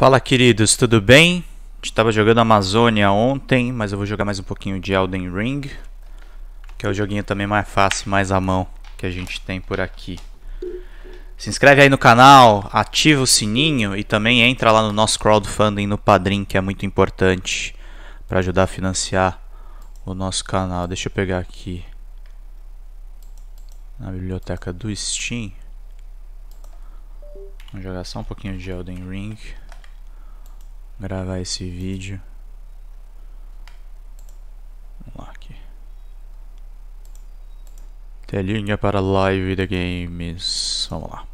Fala queridos, tudo bem? A gente estava jogando Amazônia ontem, mas eu vou jogar mais um pouquinho de Elden Ring, que é o joguinho também mais fácil, mais à mão que a gente tem por aqui. Se inscreve aí no canal, ativa o sininho e também entra lá no nosso crowdfunding no Padrim, que é muito importante para ajudar a financiar o nosso canal. Deixa eu pegar aqui na biblioteca do Steam. Vamos jogar só um pouquinho de Elden Ring gravar esse vídeo. Vamos lá aqui. Telinha para live de games. Vamos lá.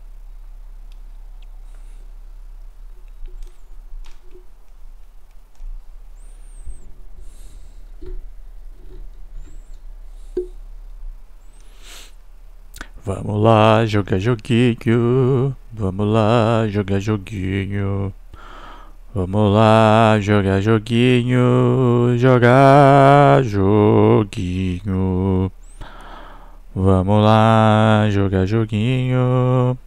Vamos lá jogar joguinho. Vamos lá jogar joguinho. Vamos lá jogar joguinho, jogar joguinho. Vamos lá jogar joguinho.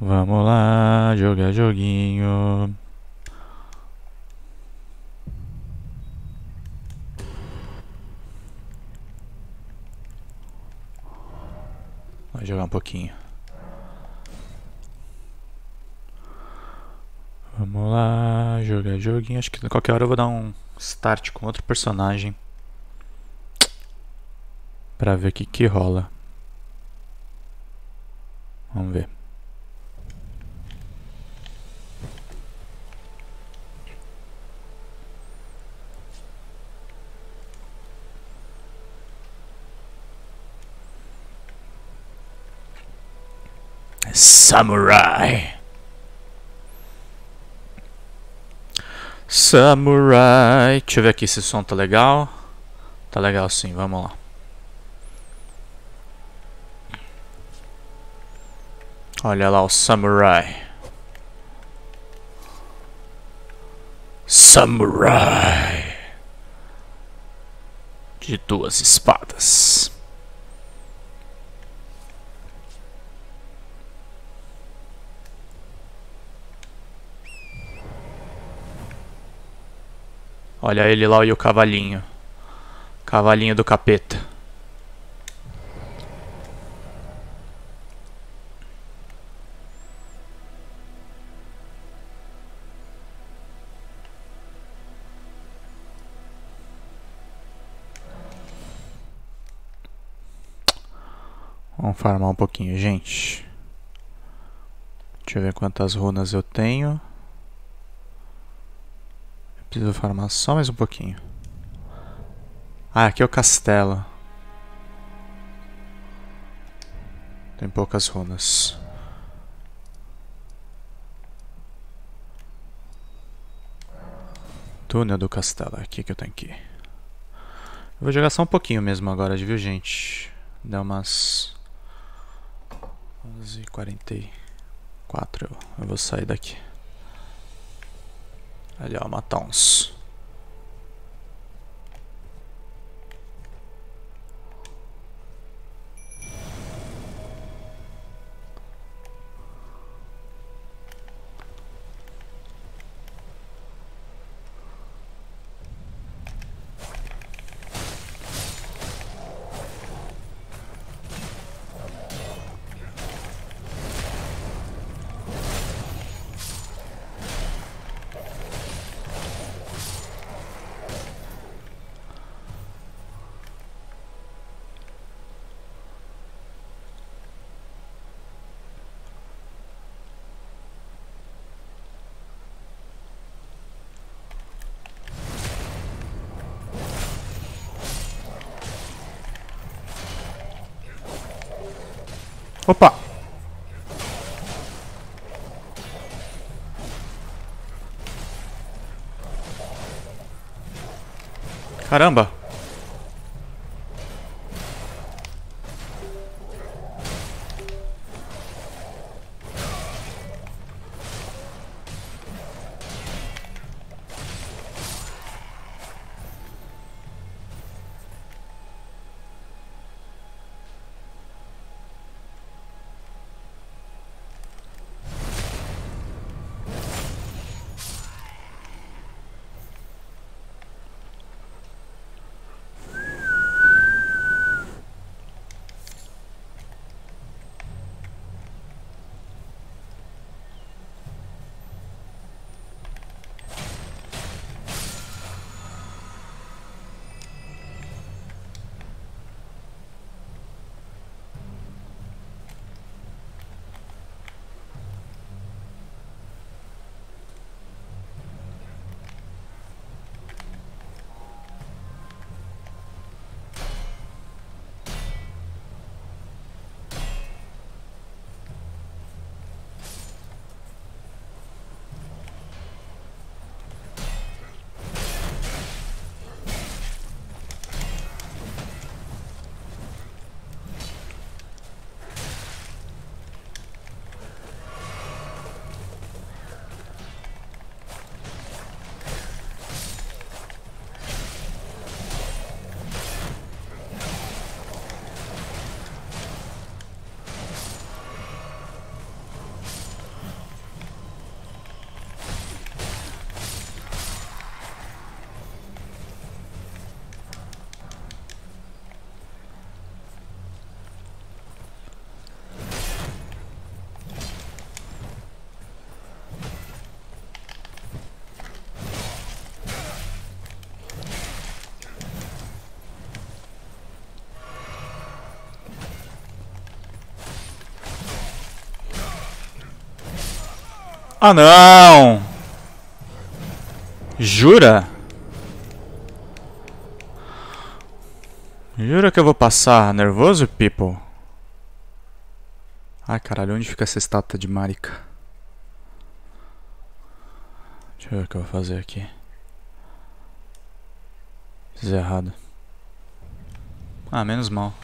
Vamos lá jogar joguinho. Vou jogar um pouquinho. Vamos lá, jogar joguinho. Acho que qualquer hora eu vou dar um start com outro personagem. Pra ver o que, que rola. Vamos ver. Samurai. Samurai. Deixa eu ver aqui se o som tá legal. Tá legal sim, vamos lá. Olha lá o Samurai. Samurai. De duas espadas. Olha ele lá e o cavalinho. Cavalinho do capeta. Vamos farmar um pouquinho, gente. Deixa eu ver quantas runas eu tenho. Preciso farmar só mais um pouquinho. Ah, aqui é o castelo. Tem poucas runas. Túnel do castelo, aqui que eu tenho que ir. Eu vou jogar só um pouquinho mesmo agora, viu gente? Deu umas... 11h44 eu vou sair daqui. Ali, ó, matar uns. Opa! Caramba! Ah, não! Jura? Jura que eu vou passar nervoso, people? Ai, caralho, onde fica essa estátua de Marika? Deixa eu ver o que eu vou fazer aqui. Fiz errado. Ah, menos mal.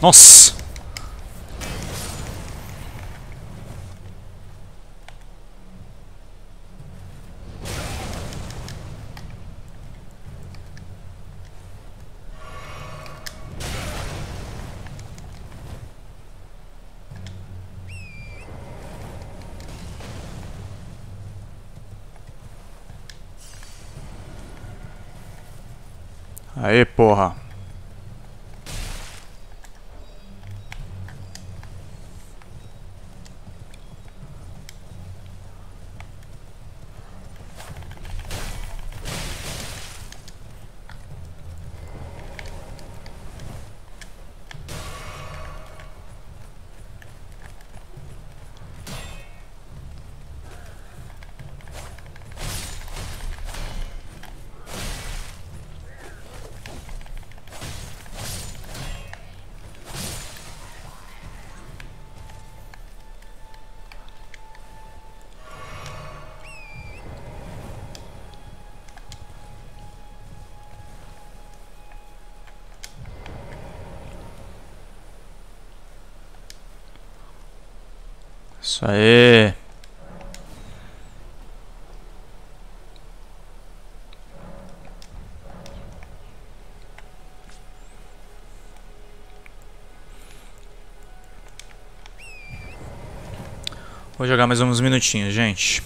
Nossa! Aê, porra. Isso aí. Vou jogar mais uns minutinhos, gente.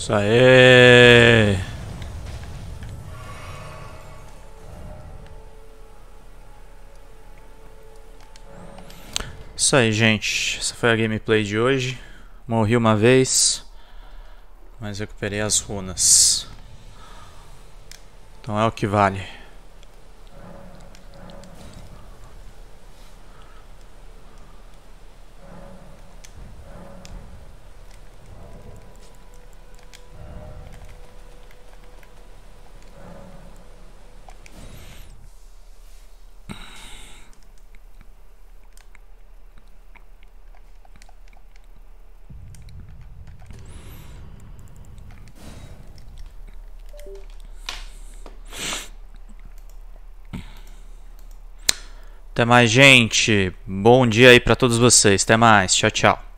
Isso aí. Isso aí, gente. Essa foi a gameplay de hoje. Morri uma vez, mas recuperei as runas. Então é o que vale. Até mais, gente. Bom dia aí para todos vocês. Até mais. Tchau, tchau.